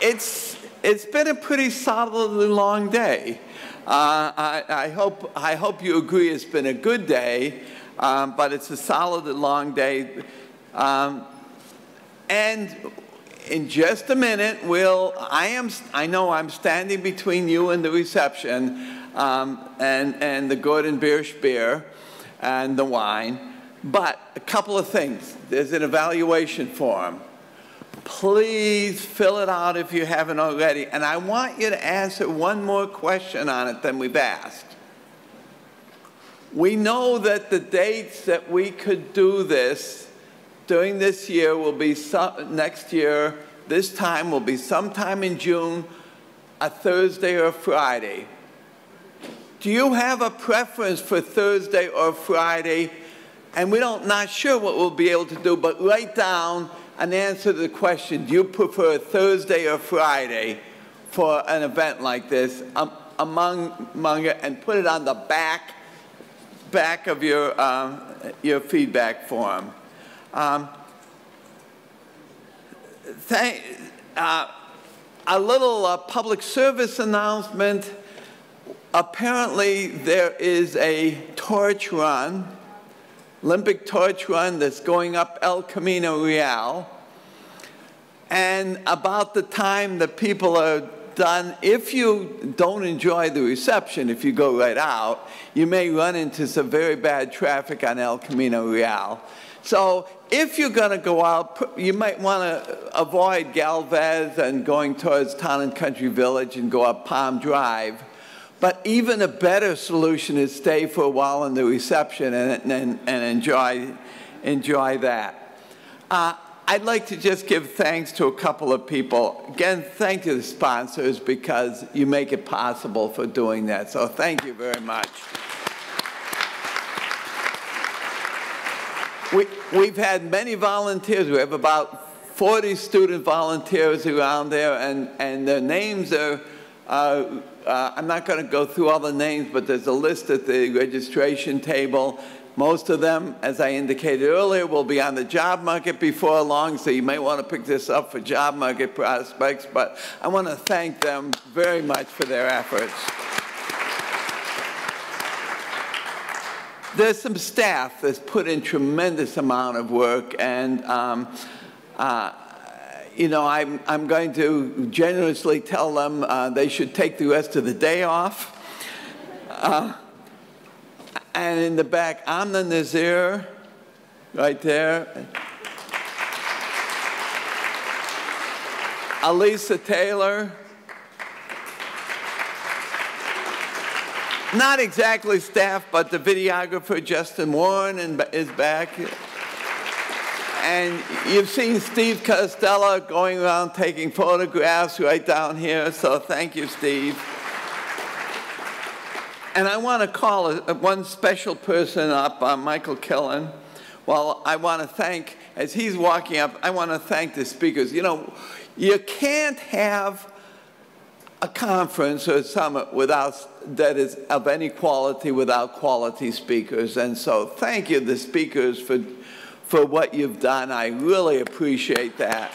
it's, it's been a pretty solidly long day. Uh, I, I, hope, I hope you agree it's been a good day, um, but it's a solid long day. Um, and in just a minute, we'll, I, am, I know I'm standing between you and the reception um, and, and the Gordon Biersch beer and the wine, but a couple of things. There's an evaluation form. Please fill it out if you haven't already. And I want you to answer one more question on it than we've asked. We know that the dates that we could do this during this year will be some, next year, this time will be sometime in June, a Thursday or a Friday. Do you have a preference for Thursday or Friday? And we don't not sure what we'll be able to do, but write down an answer to the question, do you prefer Thursday or Friday for an event like this um, among, among and put it on the back, back of your, um, your feedback form. Um, thank, uh, a little uh, public service announcement. Apparently there is a torch run Olympic torch run that's going up El Camino Real. And about the time that people are done, if you don't enjoy the reception, if you go right out, you may run into some very bad traffic on El Camino Real. So if you're going to go out, you might want to avoid Galvez and going towards Town and Country Village and go up Palm Drive. But even a better solution is stay for a while in the reception and, and, and enjoy, enjoy that. Uh, I'd like to just give thanks to a couple of people. Again, thank you to the sponsors because you make it possible for doing that. So thank you very much. We, we've had many volunteers. We have about 40 student volunteers around there, and, and their names are uh, uh, I'm not going to go through all the names, but there's a list at the registration table. Most of them, as I indicated earlier, will be on the job market before long, so you may want to pick this up for job market prospects, but I want to thank them very much for their efforts. There's some staff that's put in tremendous amount of work, and um, uh, you know, I'm, I'm going to generously tell them uh, they should take the rest of the day off. Uh, and in the back, Amna Nazir, right there. Alisa Taylor. Not exactly staff, but the videographer Justin Warren is back. And you've seen Steve Costello going around taking photographs right down here, so thank you, Steve. And I want to call one special person up, uh, Michael Killen. Well, I want to thank, as he's walking up, I want to thank the speakers. You know, you can't have a conference or a summit without that is of any quality without quality speakers. And so thank you, the speakers, for for what you've done. I really appreciate that.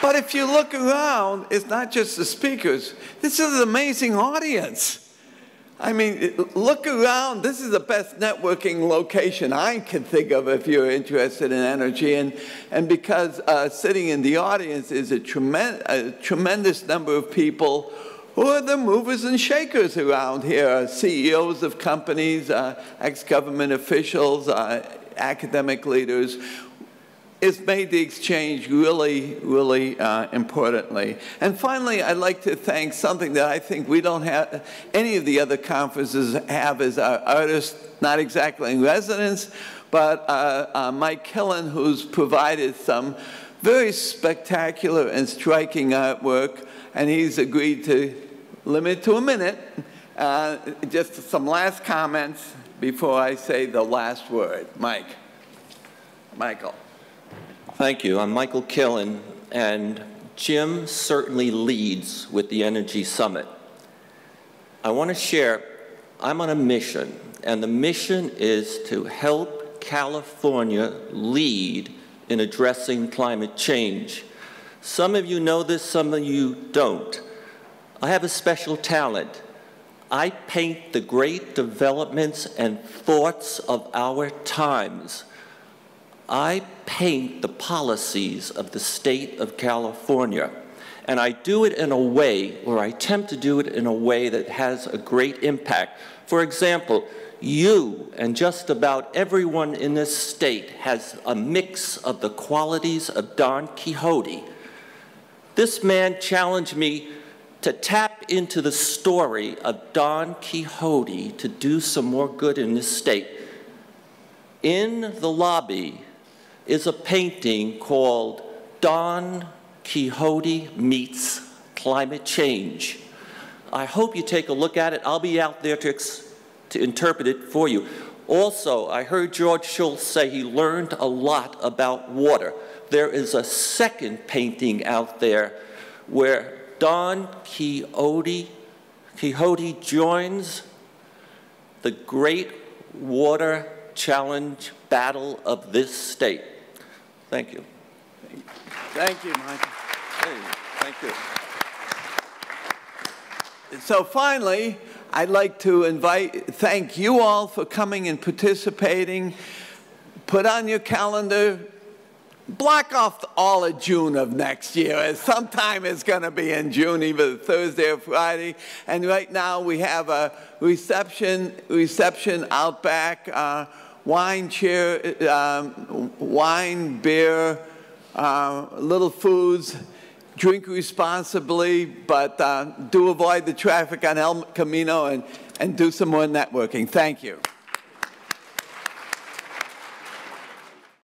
But if you look around, it's not just the speakers. This is an amazing audience. I mean, look around. This is the best networking location I can think of if you're interested in energy. And, and because uh, sitting in the audience is a, tremen a tremendous number of people who are the movers and shakers around here? CEOs of companies, uh, ex-government officials, uh, academic leaders. It's made the exchange really, really uh, importantly. And finally, I'd like to thank something that I think we don't have, any of the other conferences have is our artists, not exactly in residence, but uh, uh, Mike Killen, who's provided some very spectacular and striking artwork, and he's agreed to limit to a minute. Uh, just some last comments before I say the last word. Mike. Michael. Thank you. I'm Michael Killen, and Jim certainly leads with the Energy Summit. I want to share, I'm on a mission, and the mission is to help California lead in addressing climate change. Some of you know this, some of you don't. I have a special talent. I paint the great developments and thoughts of our times. I paint the policies of the state of California. And I do it in a way, or I attempt to do it in a way that has a great impact. For example, you and just about everyone in this state has a mix of the qualities of Don Quixote. This man challenged me to tap into the story of Don Quixote to do some more good in this state. In the lobby is a painting called Don Quixote Meets Climate Change. I hope you take a look at it. I'll be out there to, to interpret it for you. Also, I heard George Shultz say he learned a lot about water. There is a second painting out there where Don Quixote, Quixote joins the great water challenge battle of this state. Thank you. Thank you, Michael. Hey, thank you. So finally, I'd like to invite, thank you all for coming and participating. Put on your calendar, block off all of June of next year. Sometime it's going to be in June, either Thursday or Friday. And right now we have a reception, reception out back. Uh, wine cheer, um, wine, beer, uh, little foods. Drink responsibly, but uh, do avoid the traffic on El Camino and, and do some more networking. Thank you.